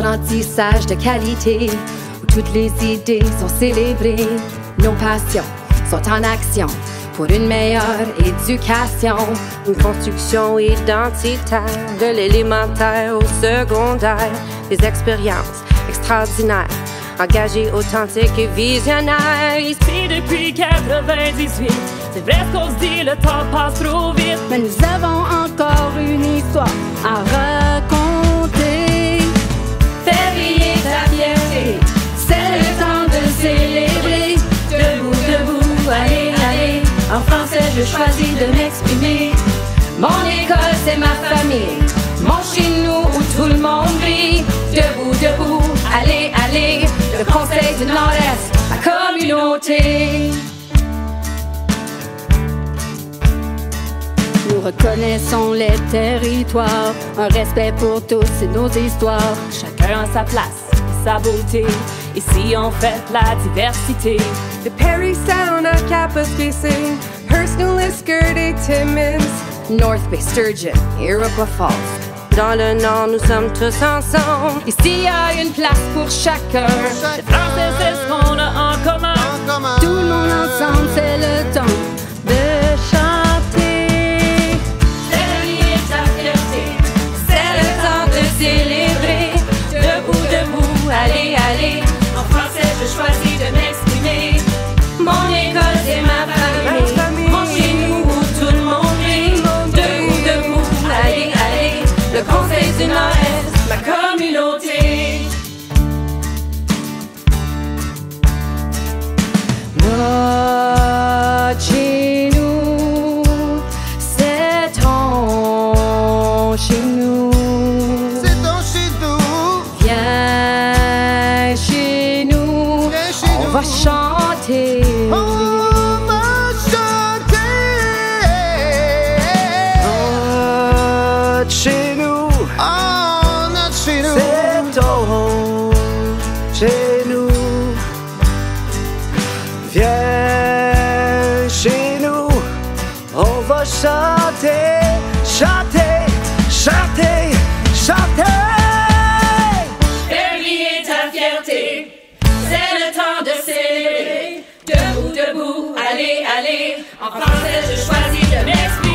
apprentissage de qualité où toutes les idées sont célébrées. Nos passions sont en action pour une meilleure éducation. Une construction identitaire de l'élémentaire au secondaire. Des expériences extraordinaires. Engagés, authentiques et visionnaires. Ici depuis 98, c'est vrai qu'on se dit, le temps passe trop vite. Mais nous avons encore une histoire célébrer. Debout, debout, allez, allez. En français, je choisis de m'exprimer. Mon école, c'est ma famille. Mon chez nous où tout le monde vit. Debout, debout, allez, allez. Le conseil du Nord-Est, ma communauté. Nous reconnaissons les territoires, un respect pour tous et nos histoires. Chacun a sa place, sa beauté. Ici, on fait la diversité. De Perry Sound à Kappa BC, Hearst, New Liskeard et Timmins. North Bay, Sturgeon, Iroquois Falls. Dans le Nord, nous sommes tous ensemble. Ici, il y a une place pour chacun. Va chanter. On va chanter. Notre chez nous, Oh, notre chez nous. c'est ton chez nous. Viens chez nous, on va chanter, chanter, En français, je choisis de m'exprimer.